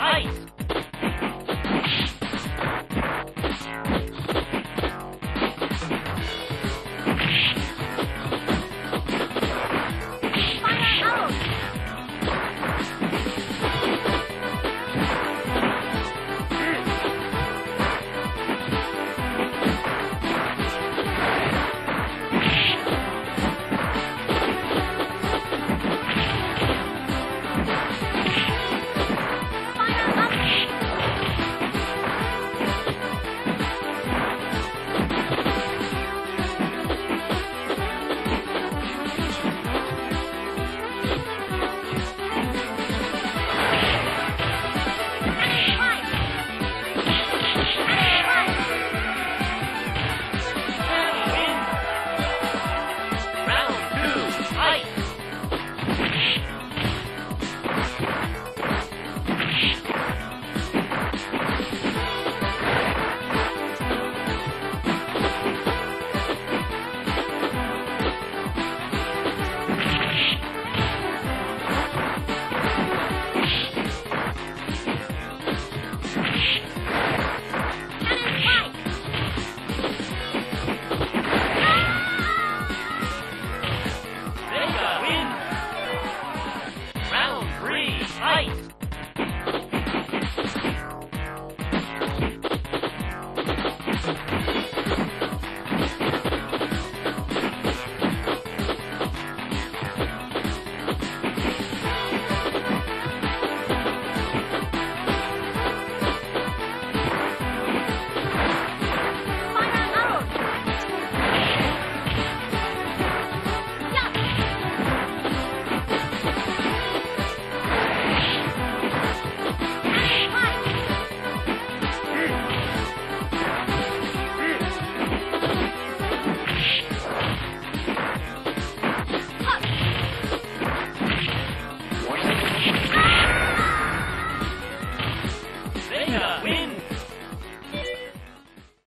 Nice. はい